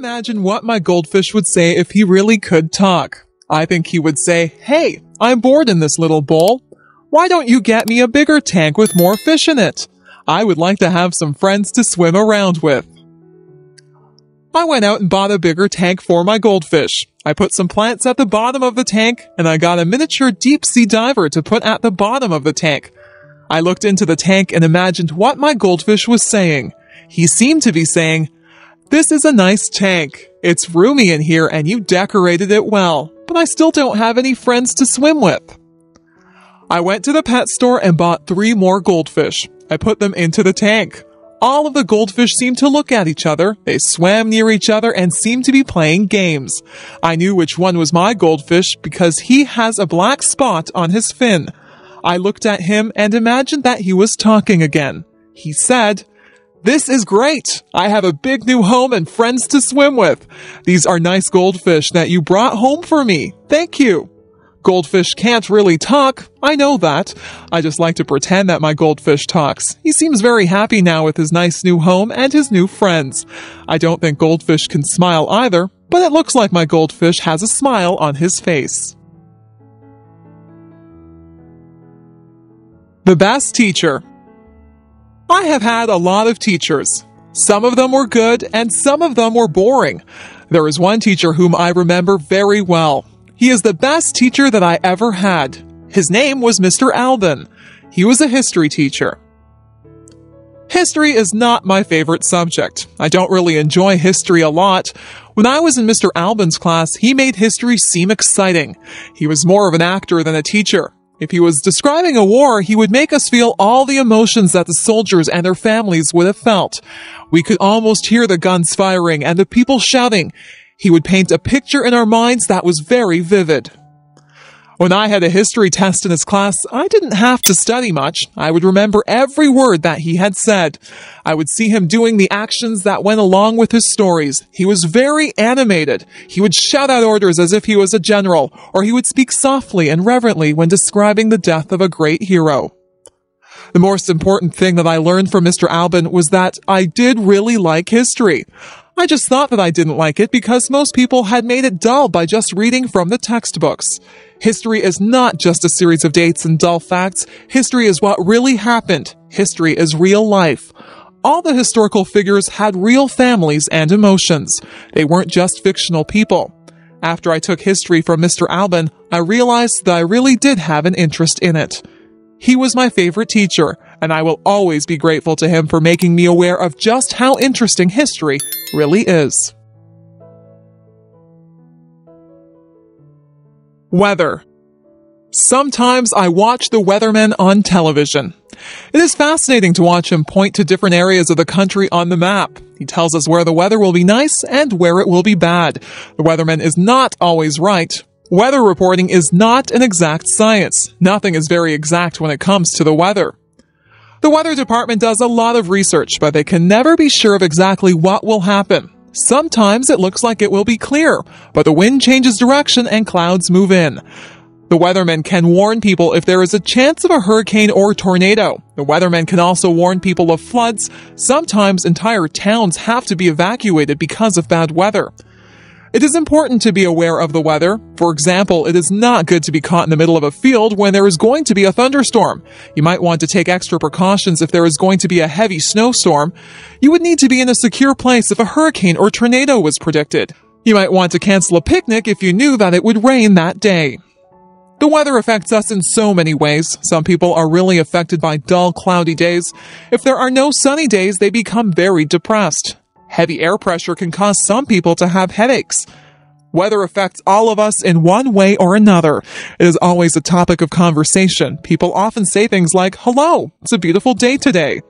imagine what my goldfish would say if he really could talk. I think he would say, Hey, I'm bored in this little bowl. Why don't you get me a bigger tank with more fish in it? I would like to have some friends to swim around with. I went out and bought a bigger tank for my goldfish. I put some plants at the bottom of the tank, and I got a miniature deep sea diver to put at the bottom of the tank. I looked into the tank and imagined what my goldfish was saying. He seemed to be saying, This is a nice tank. It's roomy in here and you decorated it well, but I still don't have any friends to swim with. I went to the pet store and bought three more goldfish. I put them into the tank. All of the goldfish seemed to look at each other. They swam near each other and seemed to be playing games. I knew which one was my goldfish because he has a black spot on his fin. I looked at him and imagined that he was talking again. He said, this is great. I have a big new home and friends to swim with. These are nice goldfish that you brought home for me. Thank you. Goldfish can't really talk. I know that. I just like to pretend that my goldfish talks. He seems very happy now with his nice new home and his new friends. I don't think goldfish can smile either, but it looks like my goldfish has a smile on his face. The best teacher. I have had a lot of teachers. Some of them were good and some of them were boring. There is one teacher whom I remember very well. He is the best teacher that I ever had. His name was Mr. Alban. He was a history teacher. History is not my favorite subject. I don't really enjoy history a lot. When I was in Mr. Alban's class, he made history seem exciting. He was more of an actor than a teacher. If he was describing a war, he would make us feel all the emotions that the soldiers and their families would have felt. We could almost hear the guns firing and the people shouting. He would paint a picture in our minds that was very vivid. When I had a history test in his class, I didn't have to study much. I would remember every word that he had said. I would see him doing the actions that went along with his stories. He was very animated. He would shout out orders as if he was a general, or he would speak softly and reverently when describing the death of a great hero. The most important thing that I learned from Mr. Alban was that I did really like history. I just thought that I didn't like it because most people had made it dull by just reading from the textbooks. History is not just a series of dates and dull facts. History is what really happened. History is real life. All the historical figures had real families and emotions. They weren't just fictional people. After I took history from Mr. Alban, I realized that I really did have an interest in it. He was my favorite teacher, and I will always be grateful to him for making me aware of just how interesting history really is. Weather. Sometimes I watch the weatherman on television. It is fascinating to watch him point to different areas of the country on the map. He tells us where the weather will be nice and where it will be bad. The weatherman is not always right, Weather reporting is not an exact science. Nothing is very exact when it comes to the weather. The weather department does a lot of research, but they can never be sure of exactly what will happen. Sometimes it looks like it will be clear, but the wind changes direction and clouds move in. The weathermen can warn people if there is a chance of a hurricane or tornado. The weathermen can also warn people of floods. Sometimes entire towns have to be evacuated because of bad weather. It is important to be aware of the weather. For example, it is not good to be caught in the middle of a field when there is going to be a thunderstorm. You might want to take extra precautions if there is going to be a heavy snowstorm. You would need to be in a secure place if a hurricane or tornado was predicted. You might want to cancel a picnic if you knew that it would rain that day. The weather affects us in so many ways. Some people are really affected by dull, cloudy days. If there are no sunny days, they become very depressed. Heavy air pressure can cause some people to have headaches. Weather affects all of us in one way or another. It is always a topic of conversation. People often say things like, hello, it's a beautiful day today.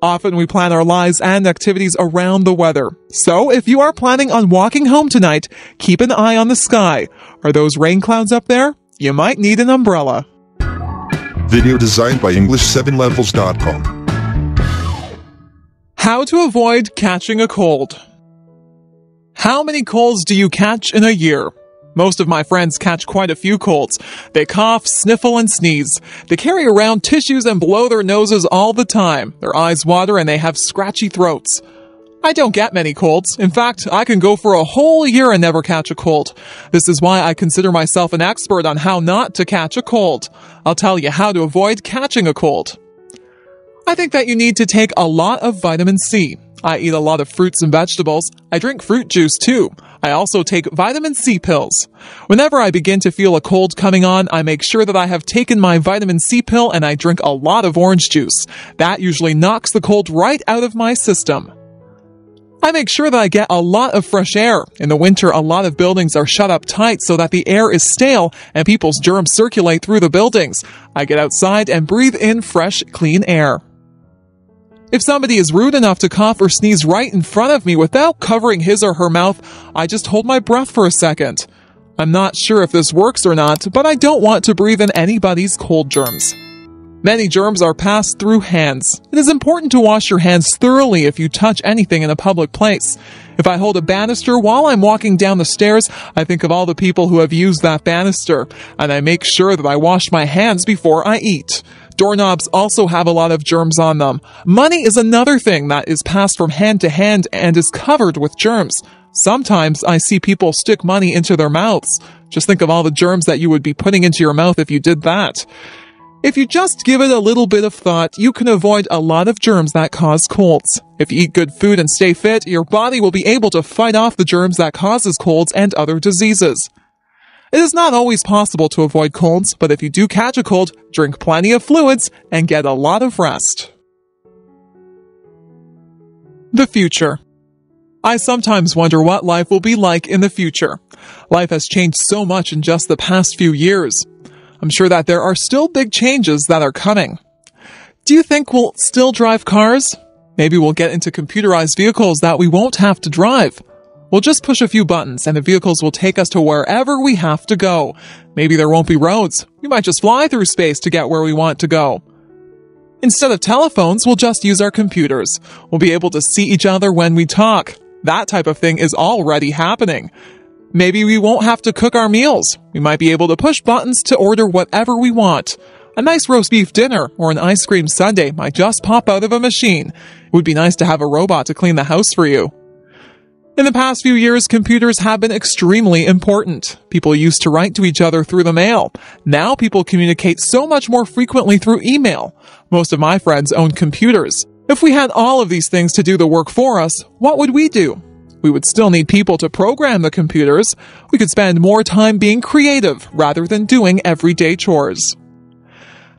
Often we plan our lives and activities around the weather. So if you are planning on walking home tonight, keep an eye on the sky. Are those rain clouds up there? You might need an umbrella. Video designed by English7levels.com. How to avoid catching a cold. How many colds do you catch in a year? Most of my friends catch quite a few colds. They cough, sniffle, and sneeze. They carry around tissues and blow their noses all the time. Their eyes water and they have scratchy throats. I don't get many colds. In fact, I can go for a whole year and never catch a cold. This is why I consider myself an expert on how not to catch a cold. I'll tell you how to avoid catching a cold. I think that you need to take a lot of vitamin C. I eat a lot of fruits and vegetables. I drink fruit juice too. I also take vitamin C pills. Whenever I begin to feel a cold coming on, I make sure that I have taken my vitamin C pill and I drink a lot of orange juice. That usually knocks the cold right out of my system. I make sure that I get a lot of fresh air. In the winter, a lot of buildings are shut up tight so that the air is stale and people's germs circulate through the buildings. I get outside and breathe in fresh, clean air. If somebody is rude enough to cough or sneeze right in front of me without covering his or her mouth, I just hold my breath for a second. I'm not sure if this works or not, but I don't want to breathe in anybody's cold germs. Many germs are passed through hands. It is important to wash your hands thoroughly if you touch anything in a public place. If I hold a banister while I'm walking down the stairs, I think of all the people who have used that banister, and I make sure that I wash my hands before I eat. Doorknobs also have a lot of germs on them. Money is another thing that is passed from hand to hand and is covered with germs. Sometimes I see people stick money into their mouths. Just think of all the germs that you would be putting into your mouth if you did that. If you just give it a little bit of thought, you can avoid a lot of germs that cause colds. If you eat good food and stay fit, your body will be able to fight off the germs that causes colds and other diseases. It is not always possible to avoid colds, but if you do catch a cold, drink plenty of fluids and get a lot of rest. The future. I sometimes wonder what life will be like in the future. Life has changed so much in just the past few years. I'm sure that there are still big changes that are coming. Do you think we'll still drive cars? Maybe we'll get into computerized vehicles that we won't have to drive. We'll just push a few buttons and the vehicles will take us to wherever we have to go. Maybe there won't be roads. We might just fly through space to get where we want to go. Instead of telephones, we'll just use our computers. We'll be able to see each other when we talk. That type of thing is already happening. Maybe we won't have to cook our meals. We might be able to push buttons to order whatever we want. A nice roast beef dinner or an ice cream sundae might just pop out of a machine. It would be nice to have a robot to clean the house for you. In the past few years, computers have been extremely important. People used to write to each other through the mail. Now people communicate so much more frequently through email. Most of my friends own computers. If we had all of these things to do the work for us, what would we do? We would still need people to program the computers. We could spend more time being creative rather than doing everyday chores.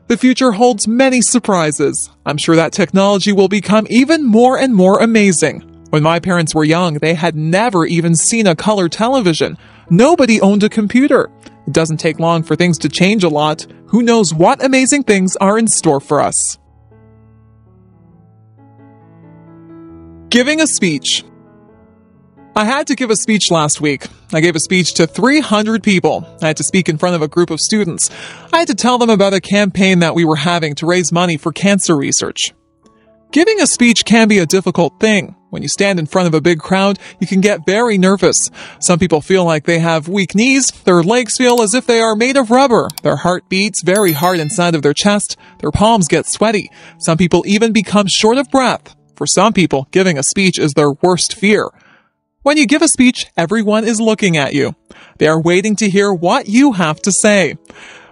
The future holds many surprises. I'm sure that technology will become even more and more amazing. When my parents were young, they had never even seen a color television. Nobody owned a computer. It doesn't take long for things to change a lot. Who knows what amazing things are in store for us? Giving a speech. I had to give a speech last week. I gave a speech to 300 people. I had to speak in front of a group of students. I had to tell them about a campaign that we were having to raise money for cancer research. Giving a speech can be a difficult thing. When you stand in front of a big crowd, you can get very nervous. Some people feel like they have weak knees. Their legs feel as if they are made of rubber. Their heart beats very hard inside of their chest. Their palms get sweaty. Some people even become short of breath. For some people, giving a speech is their worst fear. When you give a speech, everyone is looking at you. They are waiting to hear what you have to say.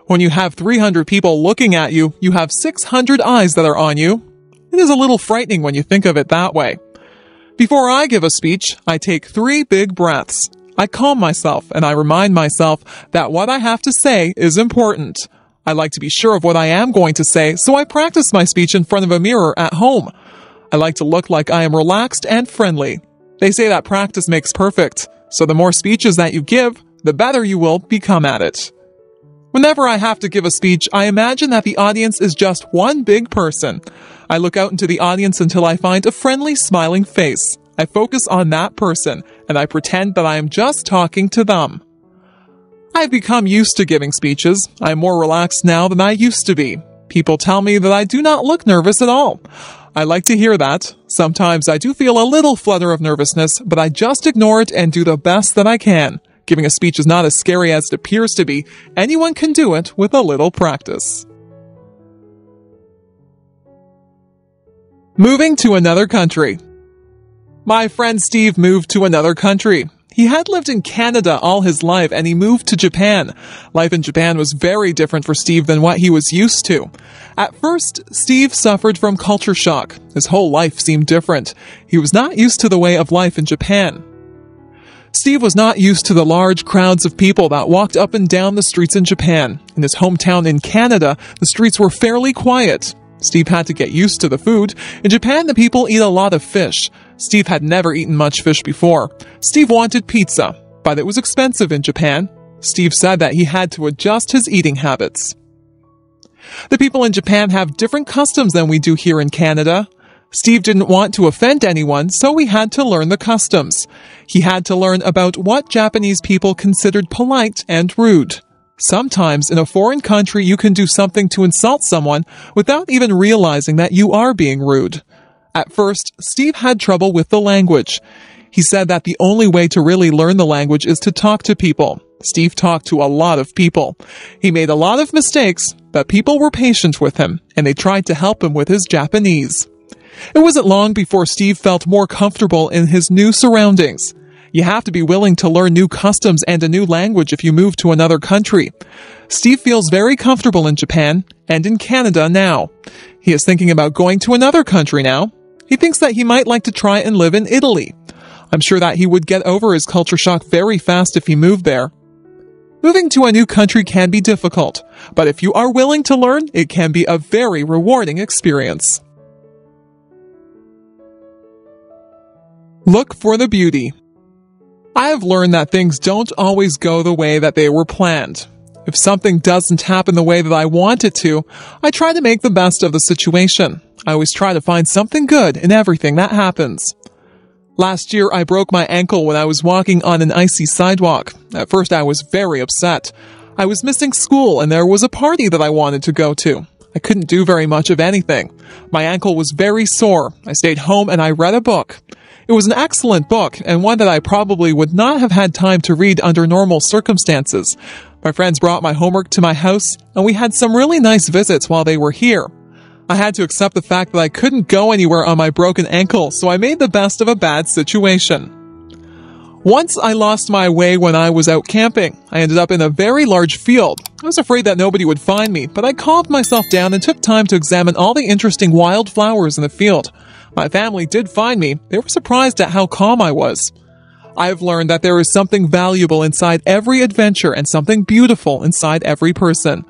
When you have 300 people looking at you, you have 600 eyes that are on you. It is a little frightening when you think of it that way. Before I give a speech, I take three big breaths. I calm myself and I remind myself that what I have to say is important. I like to be sure of what I am going to say, so I practice my speech in front of a mirror at home. I like to look like I am relaxed and friendly. They say that practice makes perfect, so the more speeches that you give, the better you will become at it. Whenever I have to give a speech, I imagine that the audience is just one big person. I look out into the audience until I find a friendly, smiling face. I focus on that person, and I pretend that I am just talking to them. I've become used to giving speeches. I am more relaxed now than I used to be. People tell me that I do not look nervous at all. I like to hear that. Sometimes I do feel a little flutter of nervousness, but I just ignore it and do the best that I can. Giving a speech is not as scary as it appears to be. Anyone can do it with a little practice. Moving to another country. My friend Steve moved to another country. He had lived in Canada all his life and he moved to Japan. Life in Japan was very different for Steve than what he was used to. At first, Steve suffered from culture shock. His whole life seemed different. He was not used to the way of life in Japan. Steve was not used to the large crowds of people that walked up and down the streets in Japan. In his hometown in Canada, the streets were fairly quiet. Steve had to get used to the food. In Japan, the people eat a lot of fish. Steve had never eaten much fish before. Steve wanted pizza, but it was expensive in Japan. Steve said that he had to adjust his eating habits. The people in Japan have different customs than we do here in Canada. Steve didn't want to offend anyone, so he had to learn the customs. He had to learn about what Japanese people considered polite and rude. Sometimes in a foreign country, you can do something to insult someone without even realizing that you are being rude. At first, Steve had trouble with the language. He said that the only way to really learn the language is to talk to people. Steve talked to a lot of people. He made a lot of mistakes, but people were patient with him, and they tried to help him with his Japanese. It wasn't long before Steve felt more comfortable in his new surroundings. You have to be willing to learn new customs and a new language if you move to another country. Steve feels very comfortable in Japan and in Canada now. He is thinking about going to another country now. He thinks that he might like to try and live in Italy. I'm sure that he would get over his culture shock very fast if he moved there. Moving to a new country can be difficult, but if you are willing to learn, it can be a very rewarding experience. Look for the beauty. I have learned that things don't always go the way that they were planned. If something doesn't happen the way that I want it to, I try to make the best of the situation. I always try to find something good in everything that happens. Last year, I broke my ankle when I was walking on an icy sidewalk. At first, I was very upset. I was missing school and there was a party that I wanted to go to. I couldn't do very much of anything. My ankle was very sore. I stayed home and I read a book. It was an excellent book, and one that I probably would not have had time to read under normal circumstances. My friends brought my homework to my house, and we had some really nice visits while they were here. I had to accept the fact that I couldn't go anywhere on my broken ankle, so I made the best of a bad situation. Once I lost my way when I was out camping. I ended up in a very large field. I was afraid that nobody would find me, but I calmed myself down and took time to examine all the interesting wild flowers in the field. My family did find me. They were surprised at how calm I was. I've learned that there is something valuable inside every adventure and something beautiful inside every person.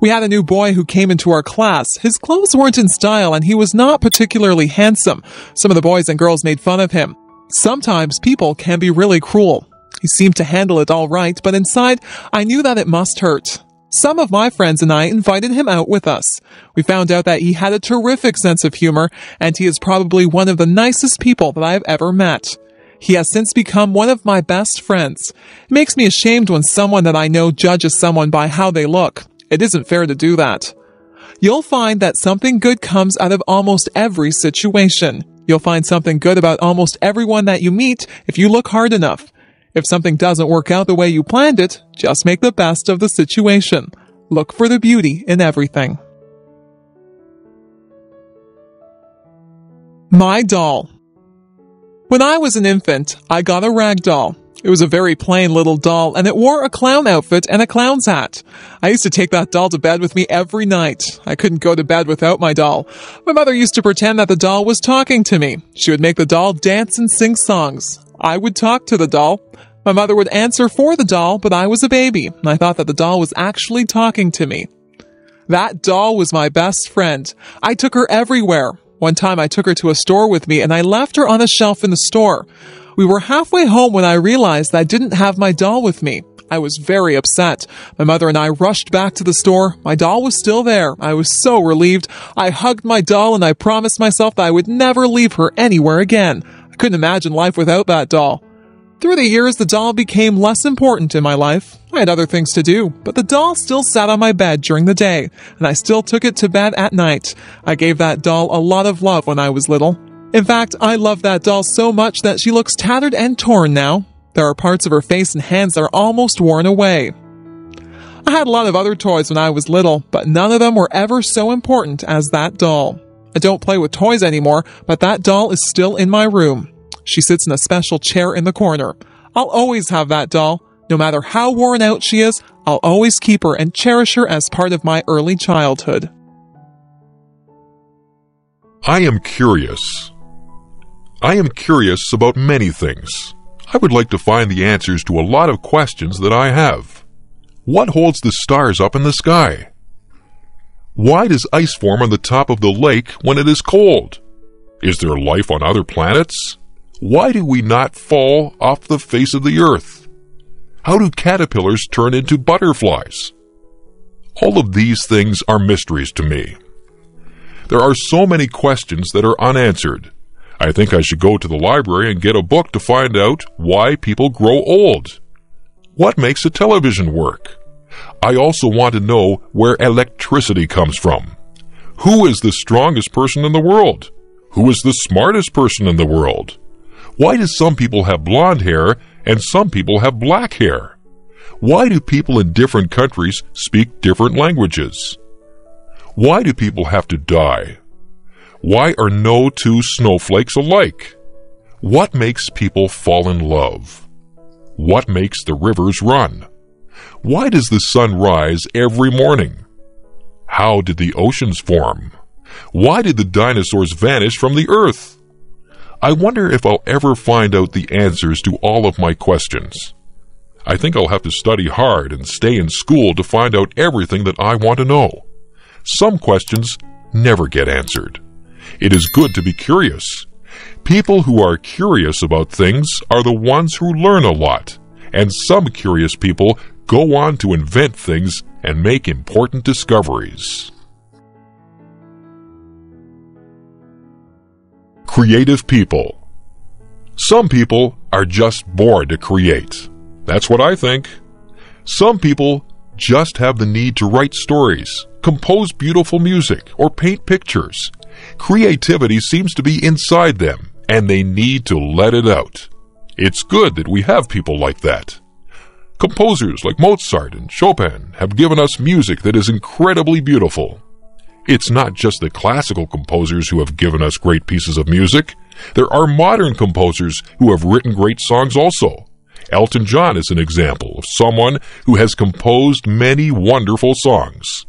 We had a new boy who came into our class. His clothes weren't in style and he was not particularly handsome. Some of the boys and girls made fun of him. Sometimes people can be really cruel. He seemed to handle it all right, but inside, I knew that it must hurt. Some of my friends and I invited him out with us. We found out that he had a terrific sense of humor, and he is probably one of the nicest people that I have ever met. He has since become one of my best friends. It makes me ashamed when someone that I know judges someone by how they look. It isn't fair to do that. You'll find that something good comes out of almost every situation. You'll find something good about almost everyone that you meet if you look hard enough. If something doesn't work out the way you planned it, just make the best of the situation. Look for the beauty in everything. My doll. When I was an infant, I got a rag doll. It was a very plain little doll, and it wore a clown outfit and a clown's hat. I used to take that doll to bed with me every night. I couldn't go to bed without my doll. My mother used to pretend that the doll was talking to me. She would make the doll dance and sing songs. I would talk to the doll. My mother would answer for the doll, but I was a baby, and I thought that the doll was actually talking to me. That doll was my best friend. I took her everywhere. One time I took her to a store with me and I left her on a shelf in the store. We were halfway home when I realized that I didn't have my doll with me. I was very upset. My mother and I rushed back to the store. My doll was still there. I was so relieved. I hugged my doll and I promised myself that I would never leave her anywhere again. I couldn't imagine life without that doll. Through the years, the doll became less important in my life. I had other things to do, but the doll still sat on my bed during the day, and I still took it to bed at night. I gave that doll a lot of love when I was little. In fact, I love that doll so much that she looks tattered and torn now. There are parts of her face and hands that are almost worn away. I had a lot of other toys when I was little, but none of them were ever so important as that doll. I don't play with toys anymore, but that doll is still in my room. She sits in a special chair in the corner. I'll always have that doll. No matter how worn out she is, I'll always keep her and cherish her as part of my early childhood. I am curious. I am curious about many things. I would like to find the answers to a lot of questions that I have. What holds the stars up in the sky? Why does ice form on the top of the lake when it is cold? Is there life on other planets? Why do we not fall off the face of the earth? How do caterpillars turn into butterflies? All of these things are mysteries to me. There are so many questions that are unanswered. I think I should go to the library and get a book to find out why people grow old. What makes a television work? I also want to know where electricity comes from. Who is the strongest person in the world? Who is the smartest person in the world? Why do some people have blonde hair and some people have black hair? Why do people in different countries speak different languages? Why do people have to die? Why are no two snowflakes alike? What makes people fall in love? What makes the rivers run? Why does the sun rise every morning? How did the oceans form? Why did the dinosaurs vanish from the earth? I wonder if I'll ever find out the answers to all of my questions. I think I'll have to study hard and stay in school to find out everything that I want to know. Some questions never get answered. It is good to be curious. People who are curious about things are the ones who learn a lot, and some curious people go on to invent things and make important discoveries. Creative people. Some people are just born to create. That's what I think. Some people just have the need to write stories, compose beautiful music, or paint pictures. Creativity seems to be inside them, and they need to let it out. It's good that we have people like that. Composers like Mozart and Chopin have given us music that is incredibly beautiful. It's not just the classical composers who have given us great pieces of music. There are modern composers who have written great songs also. Elton John is an example of someone who has composed many wonderful songs.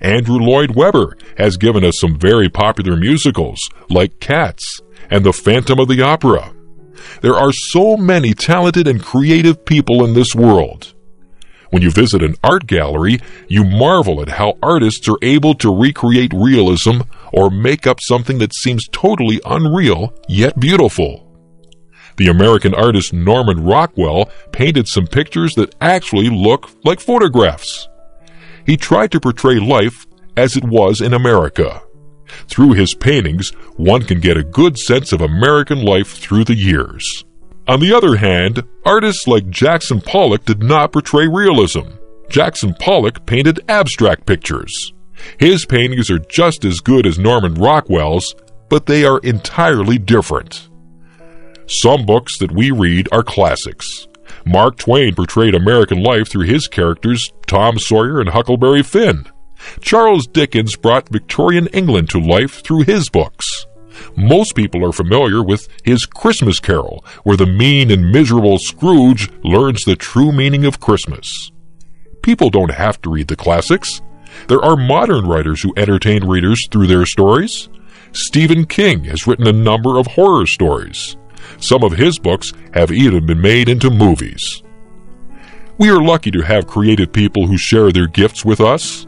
Andrew Lloyd Webber has given us some very popular musicals like Cats and The Phantom of the Opera. There are so many talented and creative people in this world. When you visit an art gallery, you marvel at how artists are able to recreate realism or make up something that seems totally unreal yet beautiful. The American artist Norman Rockwell painted some pictures that actually look like photographs. He tried to portray life as it was in America. Through his paintings, one can get a good sense of American life through the years. On the other hand, artists like Jackson Pollock did not portray realism. Jackson Pollock painted abstract pictures. His paintings are just as good as Norman Rockwell's, but they are entirely different. Some books that we read are classics. Mark Twain portrayed American life through his characters Tom Sawyer and Huckleberry Finn. Charles Dickens brought Victorian England to life through his books. Most people are familiar with his Christmas Carol, where the mean and miserable Scrooge learns the true meaning of Christmas. People don't have to read the classics. There are modern writers who entertain readers through their stories. Stephen King has written a number of horror stories. Some of his books have even been made into movies. We are lucky to have creative people who share their gifts with us.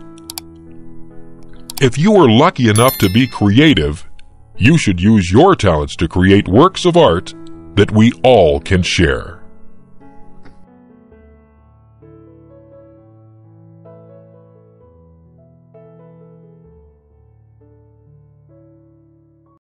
If you are lucky enough to be creative, you should use your talents to create works of art that we all can share.